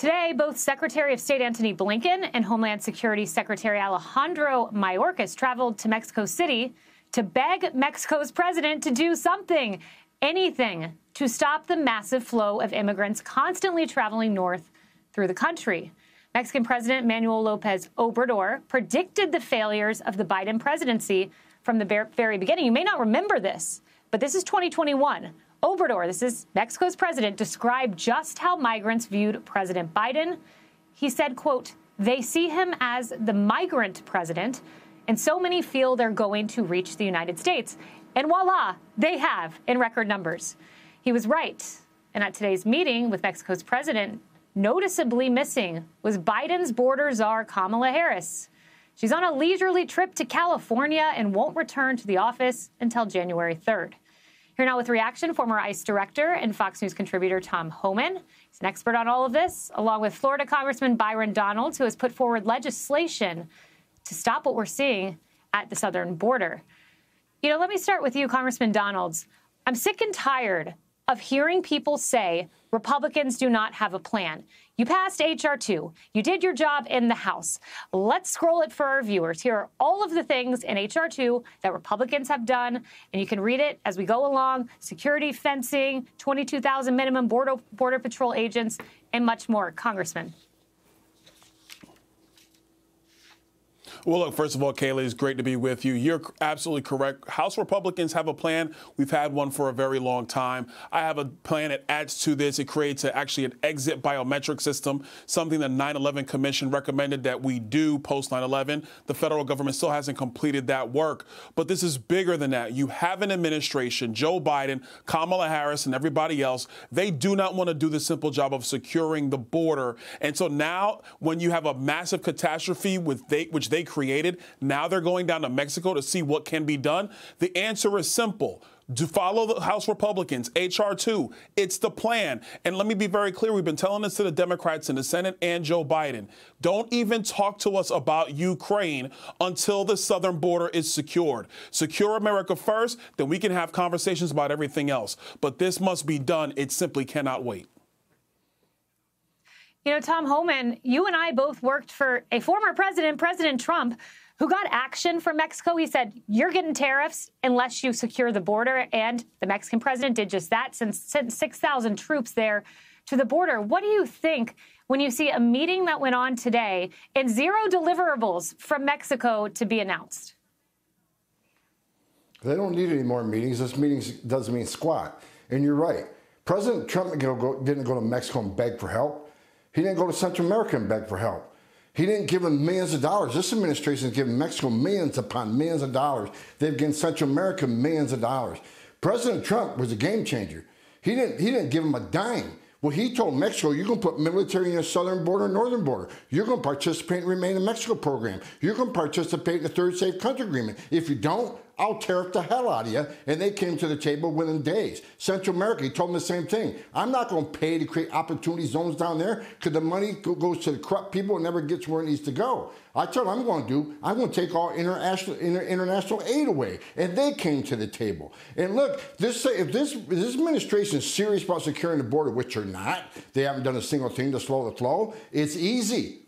Today, both Secretary of State Antony Blinken and Homeland Security Secretary Alejandro Mayorkas traveled to Mexico City to beg Mexico's president to do something, anything, to stop the massive flow of immigrants constantly traveling north through the country. Mexican President Manuel Lopez Obrador predicted the failures of the Biden presidency from the very beginning. You may not remember this, but this is 2021 Obrador, this is Mexico's president, described just how migrants viewed President Biden. He said, quote, they see him as the migrant president, and so many feel they're going to reach the United States. And voila, they have in record numbers. He was right. And at today's meeting with Mexico's president, noticeably missing was Biden's border czar, Kamala Harris. She's on a leisurely trip to California and won't return to the office until January 3rd. Here now with reaction, former ICE director and Fox News contributor Tom Homan. He's an expert on all of this, along with Florida Congressman Byron Donalds, who has put forward legislation to stop what we're seeing at the southern border. You know, let me start with you, Congressman Donalds. I'm sick and tired of hearing people say Republicans do not have a plan. You passed H.R. 2. You did your job in the House. Let's scroll it for our viewers. Here are all of the things in H.R. 2 that Republicans have done, and you can read it as we go along security, fencing, 22,000 minimum border, border Patrol agents, and much more. Congressman. Well, look, first of all, Kayleigh, it's great to be with you. You're absolutely correct. House Republicans have a plan. We've had one for a very long time. I have a plan that adds to this. It creates a, actually an exit biometric system, something the 9 11 Commission recommended that we do post 9 11. The federal government still hasn't completed that work. But this is bigger than that. You have an administration, Joe Biden, Kamala Harris, and everybody else. They do not want to do the simple job of securing the border. And so now, when you have a massive catastrophe with they, which they created. Now they're going down to Mexico to see what can be done. The answer is simple. To follow the House Republicans, H.R. 2. It's the plan. And let me be very clear we've been telling this to the Democrats in the Senate and Joe Biden. Don't even talk to us about Ukraine until the southern border is secured. Secure America first, then we can have conversations about everything else. But this must be done. It simply cannot wait. You know, Tom Homan, you and I both worked for a former president, President Trump, who got action from Mexico. He said, You're getting tariffs unless you secure the border. And the Mexican president did just that, since sent 6,000 troops there to the border. What do you think when you see a meeting that went on today and zero deliverables from Mexico to be announced? They don't need any more meetings. This meeting doesn't mean squat. And you're right. President Trump didn't go to Mexico and beg for help. He didn't go to Central America and beg for help. He didn't give them millions of dollars. This administration has given Mexico millions upon millions of dollars. They've given Central America millions of dollars. President Trump was a game changer. He didn't, he didn't give them a dime. Well, he told Mexico, going to put military in your southern border, northern border. You're going to participate in the Remain in Mexico program. Going to participate in the Third Safe Country Agreement. If you don't, I'll tariff the hell out of you. And they came to the table within days. Central America, he told them the same thing. I'm not going to pay to create opportunity zones down there because the money goes to the corrupt people and never gets where it needs to go. I told them I'm going to do, I'm going to take all international inter, international aid away. And they came to the table. And look, this if this, if this administration is serious about securing the border, which they're not, they haven't done a single thing to slow the flow, it's easy.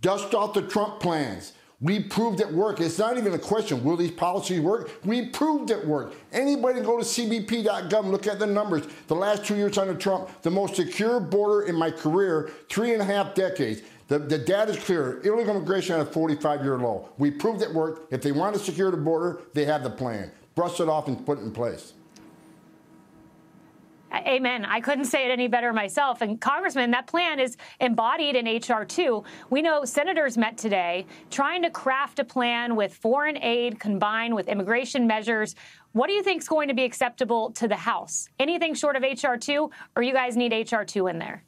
Dust off the Trump plans. We proved it worked. It's not even a question, will these policies work? We proved it worked. Anybody go to cbp.gov look at the numbers. The last two years under Trump, the most secure border in my career, three and a half decades. The, the data is clear. Illegal immigration at a 45-year low. We proved it worked. If they want to secure the border, they have the plan. Brush it off and put it in place. Amen. I couldn't say it any better myself. And Congressman, that plan is embodied in H.R. 2. We know senators met today trying to craft a plan with foreign aid combined with immigration measures. What do you think is going to be acceptable to the House? Anything short of H.R. 2, or you guys need H.R. 2 in there?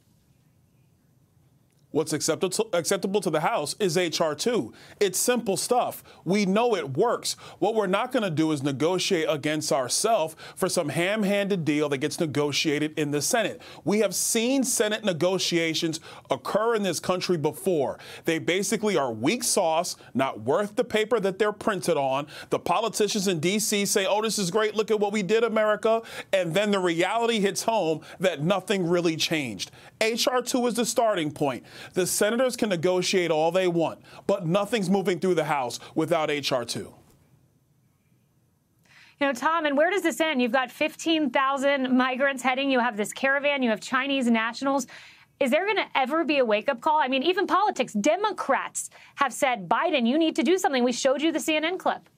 What's acceptable acceptable to the House is H.R. 2. It's simple stuff. We know it works. What we're not going to do is negotiate against ourselves for some ham handed deal that gets negotiated in the Senate. We have seen Senate negotiations occur in this country before. They basically are weak sauce, not worth the paper that they're printed on. The politicians in D.C. say, oh, this is great. Look at what we did, America. And then the reality hits home that nothing really changed. H.R. 2 is the starting point. The senators can negotiate all they want, but nothing's moving through the House without H.R. 2. You know, Tom, and where does this end? You've got 15,000 migrants heading. You have this caravan. You have Chinese nationals. Is there going to ever be a wake up call? I mean, even politics, Democrats have said, Biden, you need to do something. We showed you the CNN clip.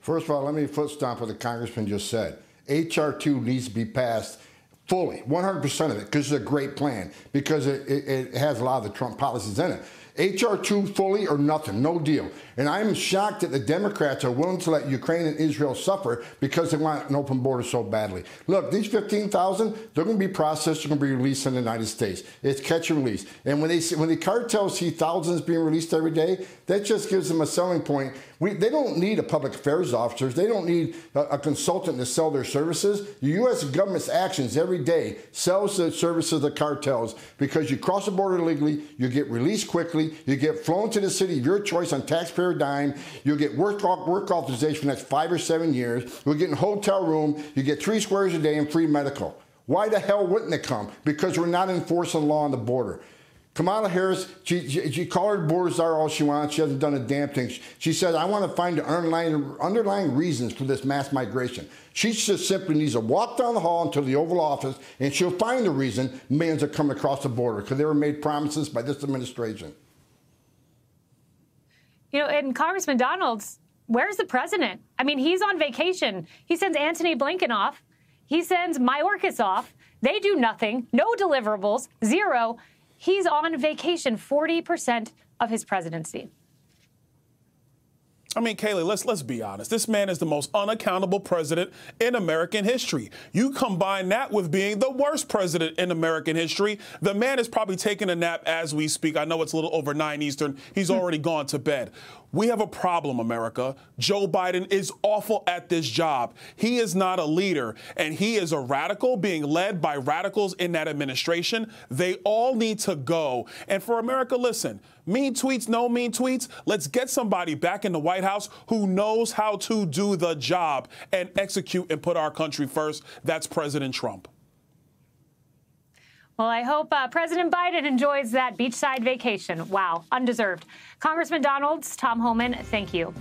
First of all, let me foot stomp what the congressman just said. H.R. 2 needs to be passed fully, 100% of it, because it's a great plan, because it, it, it, has a lot of the Trump policies in it. H.R. 2 fully or nothing, no deal. And I'm shocked that the Democrats are willing to let Ukraine and Israel suffer because they want an open border so badly. Look, these 15,000, they're going to be processed, they're going to be released in the United States. It's catch and release. And when they when the cartels see thousands being released every day, that just gives them a selling point. We, they don't need a public affairs officer. They don't need a, a consultant to sell their services. The U.S. government's actions every day sells the services of the cartels because you cross the border illegally, you get released quickly, you get flown to the city of your choice on taxpayer dime. You'll get work, work authorization for the next five or seven years. You'll get a hotel room. You get three squares a day and free medical. Why the hell wouldn't it come? Because we're not enforcing law on the border. Kamala Harris, she, she, she called her border czar all she wants. She hasn't done a damn thing. She, she says, I want to find the underlying, underlying reasons for this mass migration. She just simply needs to walk down the hall into the Oval Office and she'll find the reason millions are coming across the border because they were made promises by this administration. You know, and Congressman Donalds, where's the president? I mean, he's on vacation. He sends Antony Blinken off. He sends Mayorkas off. They do nothing, no deliverables, zero. He's on vacation 40% of his presidency. I mean, Kayleigh, let's let's be honest. This man is the most unaccountable president in American history. You combine that with being the worst president in American history. The man is probably taking a nap as we speak. I know it's a little over nine Eastern. He's hmm. already gone to bed. We have a problem, America. Joe Biden is awful at this job. He is not a leader, and he is a radical being led by radicals in that administration. They all need to go. And for America, listen mean tweets, no mean tweets. Let's get somebody back in the White House who knows how to do the job and execute and put our country first. That's President Trump. Well, I hope uh, President Biden enjoys that beachside vacation. Wow, undeserved. Congressman Donalds, Tom Homan, thank you.